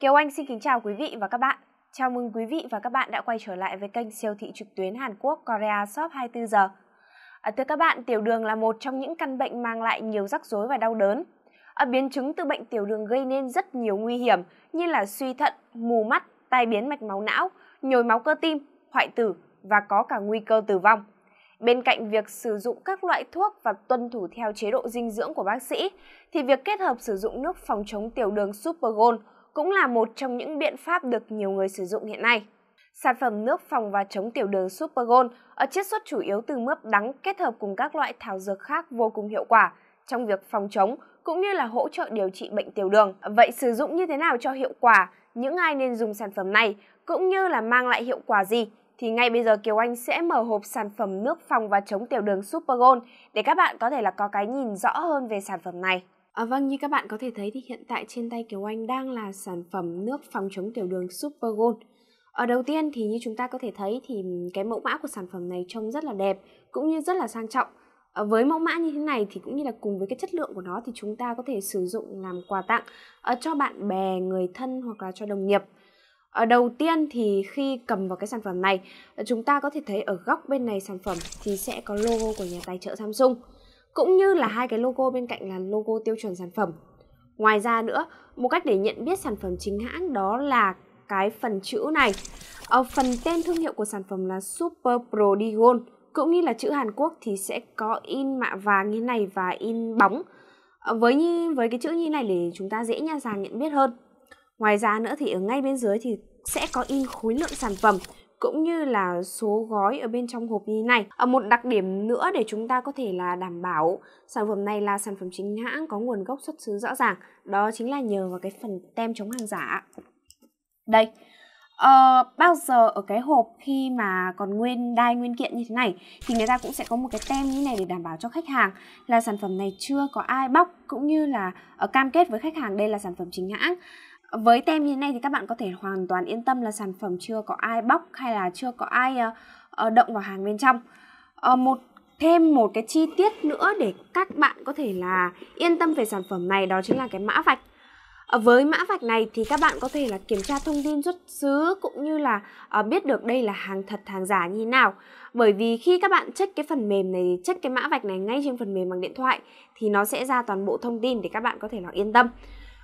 Kiều Anh xin kính chào quý vị và các bạn. Chào mừng quý vị và các bạn đã quay trở lại với kênh siêu thị trực tuyến Hàn Quốc Korea Shop 24 giờ. À, thưa các bạn, tiểu đường là một trong những căn bệnh mang lại nhiều rắc rối và đau đớn. À, biến chứng từ bệnh tiểu đường gây nên rất nhiều nguy hiểm như là suy thận, mù mắt, tai biến mạch máu não, nhồi máu cơ tim, hoại tử và có cả nguy cơ tử vong. Bên cạnh việc sử dụng các loại thuốc và tuân thủ theo chế độ dinh dưỡng của bác sĩ, thì việc kết hợp sử dụng nước phòng chống tiểu đường Super Gold cũng là một trong những biện pháp được nhiều người sử dụng hiện nay. Sản phẩm nước phòng và chống tiểu đường Super Gold ở chiết xuất chủ yếu từ mướp đắng kết hợp cùng các loại thảo dược khác vô cùng hiệu quả trong việc phòng chống, cũng như là hỗ trợ điều trị bệnh tiểu đường. Vậy sử dụng như thế nào cho hiệu quả? Những ai nên dùng sản phẩm này, cũng như là mang lại hiệu quả gì? Thì ngay bây giờ Kiều Anh sẽ mở hộp sản phẩm nước phòng và chống tiểu đường Super Gold để các bạn có thể là có cái nhìn rõ hơn về sản phẩm này. À, vâng, như các bạn có thể thấy thì hiện tại trên tay Kiều Anh đang là sản phẩm nước phòng chống tiểu đường Super Gold. Ở đầu tiên thì như chúng ta có thể thấy thì cái mẫu mã của sản phẩm này trông rất là đẹp cũng như rất là sang trọng. À, với mẫu mã như thế này thì cũng như là cùng với cái chất lượng của nó thì chúng ta có thể sử dụng làm quà tặng à, cho bạn bè, người thân hoặc là cho đồng nghiệp. Ở đầu tiên thì khi cầm vào cái sản phẩm này, chúng ta có thể thấy ở góc bên này sản phẩm thì sẽ có logo của nhà tài trợ Samsung cũng như là hai cái logo bên cạnh là logo tiêu chuẩn sản phẩm. Ngoài ra nữa, một cách để nhận biết sản phẩm chính hãng đó là cái phần chữ này. Ở phần tên thương hiệu của sản phẩm là Super Pro Digon cũng như là chữ Hàn Quốc thì sẽ có in mạ vàng như này và in bóng. Ờ, với như với cái chữ như này để chúng ta dễ nhận dàng nhận biết hơn. Ngoài ra nữa thì ở ngay bên dưới thì sẽ có in khối lượng sản phẩm cũng như là số gói ở bên trong hộp như thế này. Ở một đặc điểm nữa để chúng ta có thể là đảm bảo sản phẩm này là sản phẩm chính hãng có nguồn gốc xuất xứ rõ ràng, đó chính là nhờ vào cái phần tem chống hàng giả. Đây, Uh, bao giờ ở cái hộp khi mà còn nguyên đai nguyên kiện như thế này thì người ta cũng sẽ có một cái tem như thế này để đảm bảo cho khách hàng là sản phẩm này chưa có ai bóc cũng như là uh, cam kết với khách hàng đây là sản phẩm chính hãng với tem như thế này thì các bạn có thể hoàn toàn yên tâm là sản phẩm chưa có ai bóc hay là chưa có ai uh, động vào hàng bên trong. Uh, một thêm một cái chi tiết nữa để các bạn có thể là yên tâm về sản phẩm này đó chính là cái mã vạch. Với mã vạch này thì các bạn có thể là kiểm tra thông tin xuất xứ cũng như là uh, biết được đây là hàng thật hàng giả như thế nào. Bởi vì khi các bạn check cái phần mềm này check cái mã vạch này ngay trên phần mềm bằng điện thoại thì nó sẽ ra toàn bộ thông tin để các bạn có thể là yên tâm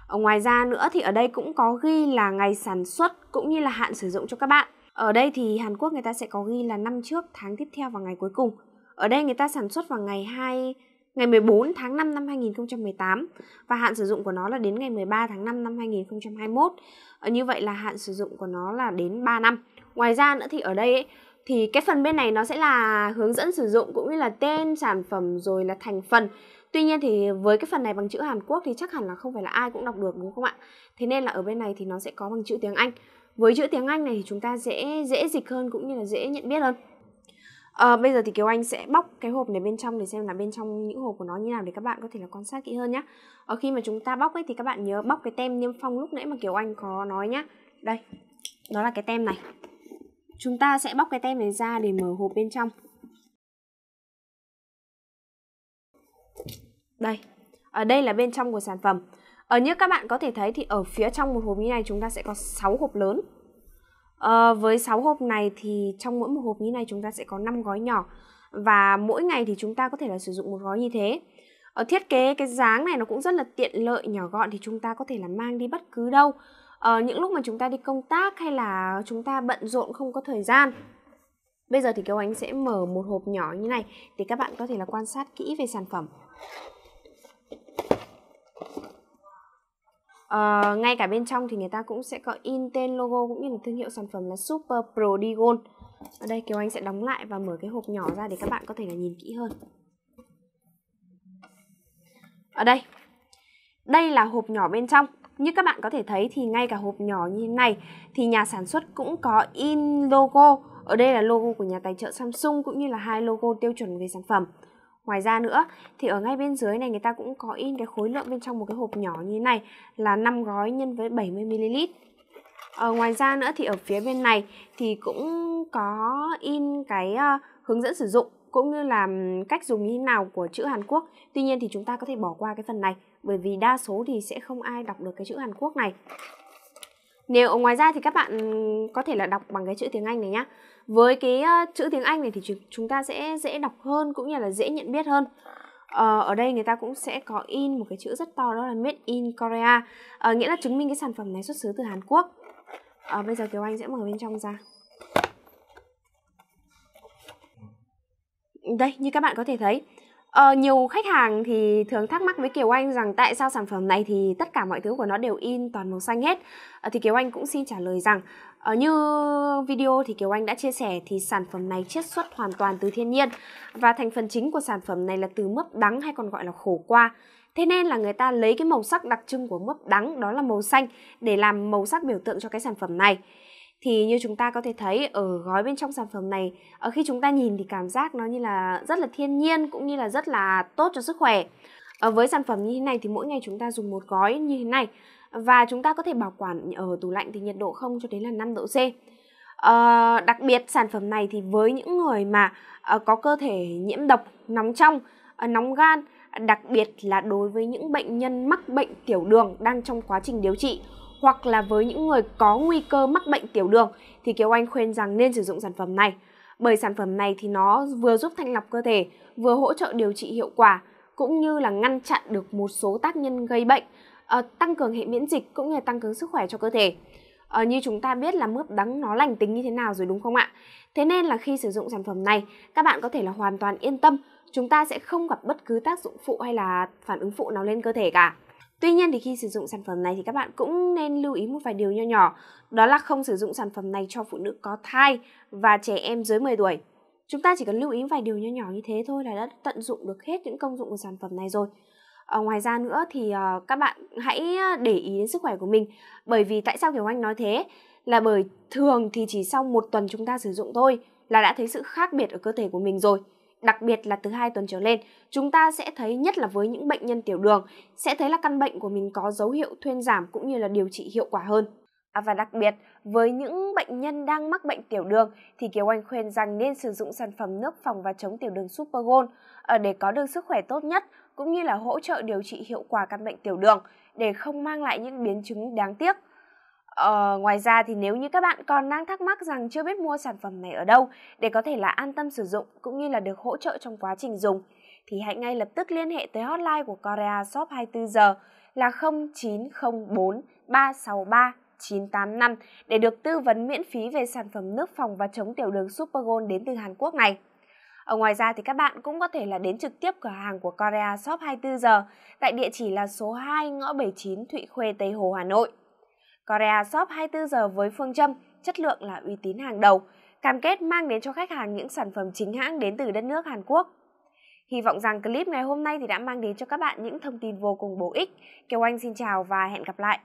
ở ngoài ra nữa thì ở đây cũng có ghi là ngày sản xuất cũng như là hạn sử dụng cho các bạn. Ở đây thì Hàn Quốc người ta sẽ có ghi là năm trước, tháng tiếp theo và ngày cuối cùng. Ở đây người ta sản xuất vào ngày 2 ngày 14 tháng 5 năm 2018 và hạn sử dụng của nó là đến ngày 13 tháng 5 năm 2021. Ở ờ, như vậy là hạn sử dụng của nó là đến 3 năm. Ngoài ra nữa thì ở đây ấy, thì cái phần bên này nó sẽ là hướng dẫn sử dụng cũng như là tên sản phẩm rồi là thành phần Tuy nhiên thì với cái phần này bằng chữ Hàn Quốc thì chắc hẳn là không phải là ai cũng đọc được đúng không ạ? Thế nên là ở bên này thì nó sẽ có bằng chữ tiếng Anh. Với chữ tiếng Anh này thì chúng ta dễ dễ dịch hơn cũng như là dễ nhận biết hơn. À, bây giờ thì Kiều Anh sẽ bóc cái hộp này bên trong để xem là bên trong những hộp của nó như nào để các bạn có thể là quan sát kỹ hơn nhé. Ở ờ, khi mà chúng ta bóc ấy thì các bạn nhớ bóc cái tem niêm phong lúc nãy mà Kiều Anh có nói nhá. Đây, đó là cái tem này. Chúng ta sẽ bóc cái tem này ra để mở hộp bên trong. Đây, ở đây là bên trong của sản phẩm. Ở như các bạn có thể thấy thì ở phía trong một hộp như này chúng ta sẽ có 6 hộp lớn. À, với 6 hộp này thì trong mỗi một hộp như này chúng ta sẽ có 5 gói nhỏ và mỗi ngày thì chúng ta có thể là sử dụng một gói như thế. Ở thiết kế cái dáng này nó cũng rất là tiện lợi nhỏ gọn thì chúng ta có thể là mang đi bất cứ đâu. Ở những lúc mà chúng ta đi công tác hay là chúng ta bận rộn không có thời gian. Bây giờ thì Kiều Ánh sẽ mở một hộp nhỏ như này để các bạn có thể là quan sát kỹ về sản phẩm. Uh, ngay cả bên trong thì người ta cũng sẽ có in tên logo cũng như là thương hiệu sản phẩm là Super Pro Digon. Ở đây Kiều Anh sẽ đóng lại và mở cái hộp nhỏ ra để các bạn có thể là nhìn kỹ hơn. Ở đây, đây là hộp nhỏ bên trong. Như các bạn có thể thấy thì ngay cả hộp nhỏ như thế này thì nhà sản xuất cũng có in logo. Ở đây là logo của nhà tài trợ Samsung cũng như là hai logo tiêu chuẩn về sản phẩm. Ngoài ra nữa thì ở ngay bên dưới này người ta cũng có in cái khối lượng bên trong một cái hộp nhỏ như thế này là 5 gói nhân với 70ml. Ở ờ, ngoài ra nữa thì ở phía bên này thì cũng có in cái uh, hướng dẫn sử dụng cũng như là cách dùng như thế nào của chữ Hàn Quốc. Tuy nhiên thì chúng ta có thể bỏ qua cái phần này bởi vì đa số thì sẽ không ai đọc được cái chữ Hàn Quốc này. Nếu ngoài ra thì các bạn có thể là đọc bằng cái chữ tiếng Anh này nhá. Với cái uh, chữ tiếng Anh này thì chúng ta sẽ dễ đọc hơn cũng như là dễ nhận biết hơn. Ờ, ở đây người ta cũng sẽ có in một cái chữ rất to đó là Made in Korea, ờ, nghĩa là chứng minh cái sản phẩm này xuất xứ từ Hàn Quốc. Bây giờ Kiều Anh sẽ mở bên trong ra. Đây, như các bạn có thể thấy, Ờ, nhiều khách hàng thì thường thắc mắc với Kiều Anh rằng tại sao sản phẩm này thì tất cả mọi thứ của nó đều in toàn màu xanh hết. Ờ, thì Kiều Anh cũng xin trả lời rằng ờ, như video thì Kiều Anh đã chia sẻ thì sản phẩm này chiết xuất hoàn toàn từ thiên nhiên và thành phần chính của sản phẩm này là từ mướp đắng hay còn gọi là khổ qua. Thế nên là người ta lấy cái màu sắc đặc trưng của mướp đắng đó là màu xanh để làm màu sắc biểu tượng cho cái sản phẩm này thì như chúng ta có thể thấy ở gói bên trong sản phẩm này ở khi chúng ta nhìn thì cảm giác nó như là rất là thiên nhiên cũng như là rất là tốt cho sức khỏe ở với sản phẩm như thế này thì mỗi ngày chúng ta dùng một gói như thế này và chúng ta có thể bảo quản ở tủ lạnh thì nhiệt độ không cho đến là 5 độ C. À, đặc biệt sản phẩm này thì với những người mà à, có cơ thể nhiễm độc, nóng trong, à, nóng gan, đặc biệt là đối với những bệnh nhân mắc bệnh tiểu đường đang trong quá trình điều trị hoặc là với những người có nguy cơ mắc bệnh tiểu đường thì Kiều Anh khuyên rằng nên sử dụng sản phẩm này. Bởi sản phẩm này thì nó vừa giúp thanh lọc cơ thể, vừa hỗ trợ điều trị hiệu quả cũng như là ngăn chặn được một số tác nhân gây bệnh, ờ, tăng cường hệ miễn dịch cũng như là tăng cường sức khỏe cho cơ thể. Uh, như chúng ta biết là mướp đắng nó lành tính như thế nào rồi đúng không ạ? Thế nên là khi sử dụng sản phẩm này, các bạn có thể là hoàn toàn yên tâm, chúng ta sẽ không gặp bất cứ tác dụng phụ hay là phản ứng phụ nào lên cơ thể cả. Tuy nhiên thì khi sử dụng sản phẩm này thì các bạn cũng nên lưu ý một vài điều nho nhỏ, đó là không sử dụng sản phẩm này cho phụ nữ có thai và trẻ em dưới 10 tuổi. Chúng ta chỉ cần lưu ý vài điều nho nhỏ như thế thôi là đã tận dụng được hết những công dụng của sản phẩm này rồi. Ở ngoài ra nữa thì ờ, các bạn hãy ờ, để ý đến sức khỏe của mình bởi vì tại sao Kiều Anh nói thế là bởi thường thì chỉ sau một tuần chúng ta sử dụng thôi là đã thấy sự khác biệt ở cơ thể của mình rồi đặc biệt là từ 2 tuần trở lên, chúng ta sẽ thấy nhất là với những bệnh nhân tiểu đường, sẽ thấy là căn bệnh của mình có dấu hiệu thuyên giảm cũng như là điều trị hiệu quả hơn. À, và đặc biệt, với những bệnh nhân đang mắc bệnh tiểu đường thì Kiều Anh khuyên rằng nên sử dụng sản phẩm nước phòng và chống tiểu đường Super Gold ờ, để có được sức khỏe tốt nhất cũng như là hỗ trợ điều trị hiệu quả căn bệnh tiểu đường để không mang lại những biến chứng đáng tiếc. Ờ, ngoài ra thì nếu như các bạn còn đang thắc mắc rằng chưa biết mua sản phẩm này ở đâu để có thể là an tâm sử dụng cũng như là được hỗ trợ trong quá trình dùng thì hãy ngay lập tức liên hệ tới hotline của Korea Shop 24 giờ là 0904 363 985 để được tư vấn miễn phí về sản phẩm nước phòng và chống tiểu đường Super Gold đến từ Hàn Quốc này. Ở ngoài ra thì các bạn cũng có thể là đến trực tiếp cửa hàng của Korea Shop 24 giờ tại địa chỉ là số 2 ngõ 79 Thụy Khuê, Tây Hồ, Hà Nội. Korea Shop 24 giờ với phương châm chất lượng là uy tín hàng đầu, cam kết mang đến cho khách hàng những sản phẩm chính hãng đến từ đất nước Hàn Quốc. Hy vọng rằng clip ngày hôm nay thì đã mang đến cho các bạn những thông tin vô cùng bổ ích. Kiều Anh xin chào và hẹn gặp lại.